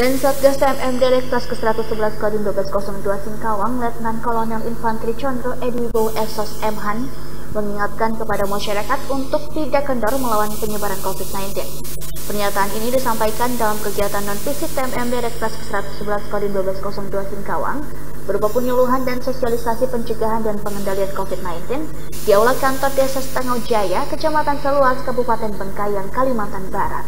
Dan Satgas TMM Direktas ke-111 Kodim 1202 Singkawang, Letnan Kolonel Infanteri Condro Edwibowo Esos Mhan mengingatkan kepada masyarakat untuk tidak kendor melawan penyebaran COVID-19. Pernyataan ini disampaikan dalam kegiatan non-fisik TMM Direktas ke-111 Kodim 1202 Singkawang berupa penyuluhan dan sosialisasi pencegahan dan pengendalian COVID-19 di Aula Kantor Desa Setengau Jaya, Kecamatan Seluas, Kabupaten Bengkayang, Kalimantan Barat.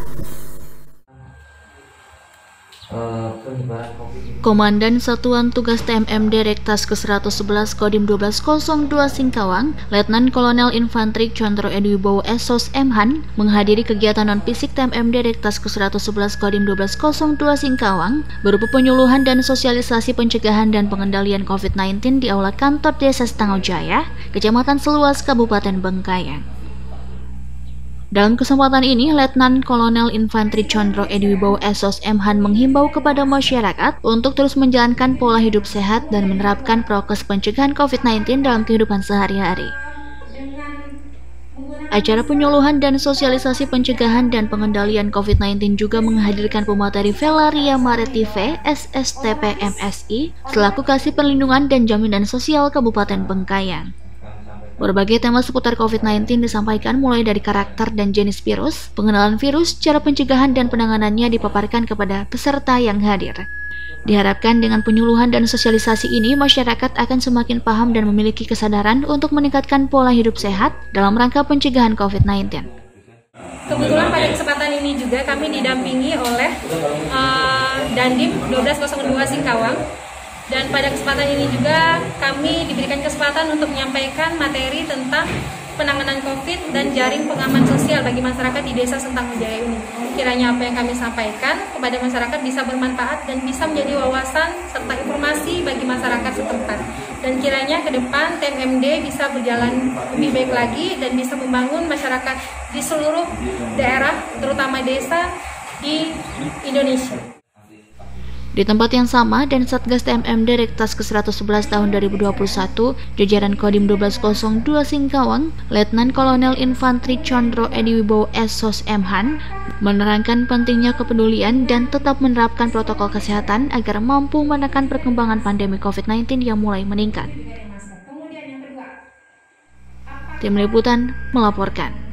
Komandan Satuan Tugas TMM Direktas ke-111 Kodim 1202 Singkawang, Letnan Kolonel Infanteri Condro Edwibowo Esos Mhan menghadiri kegiatan non-fisik TMM Direktas ke-111 Kodim 1202 Singkawang berupa penyuluhan dan sosialisasi pencegahan dan pengendalian COVID-19 di Aula Kantor Desa Setangau Jaya, Kecamatan Seluas, Kabupaten Bengkayang. Dalam kesempatan ini, Letnan Kolonel Infanteri Condro Edwibowo Esos Mhan menghimbau kepada masyarakat untuk terus menjalankan pola hidup sehat dan menerapkan prokes pencegahan COVID-19 dalam kehidupan sehari-hari. Acara penyuluhan dan sosialisasi pencegahan dan pengendalian COVID-19 juga menghadirkan pemateri Velaria Maretive SSTP MSI selaku Kasih Perlindungan dan Jaminan Sosial Kabupaten Bengkayang. Berbagai tema seputar COVID-19 disampaikan mulai dari karakter dan jenis virus, pengenalan virus, cara pencegahan dan penanganannya dipaparkan kepada peserta yang hadir. Diharapkan dengan penyuluhan dan sosialisasi ini, masyarakat akan semakin paham dan memiliki kesadaran untuk meningkatkan pola hidup sehat dalam rangka pencegahan COVID-19. Kebetulan pada kesempatan ini juga kami didampingi oleh uh, Dandim 1202 Singkawang dan pada kesempatan ini juga kami diberikan kesempatan untuk menyampaikan materi tentang penanganan COVID dan jaring pengaman sosial bagi masyarakat di Desa Sentang Jaya ini. Kiranya apa yang kami sampaikan kepada masyarakat bisa bermanfaat dan bisa menjadi wawasan serta informasi bagi masyarakat setempat. Dan kiranya ke depan TMMD bisa berjalan lebih baik lagi dan bisa membangun masyarakat di seluruh daerah, terutama desa di Indonesia. Di tempat yang sama dan Satgas TMM Direktas ke-111 tahun 2021, jajaran Kodim 1202 Singkawang, Letnan Kolonel Infanteri Condro Ediwibowo Esos Mhan, menerangkan pentingnya kepedulian dan tetap menerapkan protokol kesehatan agar mampu menekan perkembangan pandemi COVID-19 yang mulai meningkat. Tim Liputan melaporkan.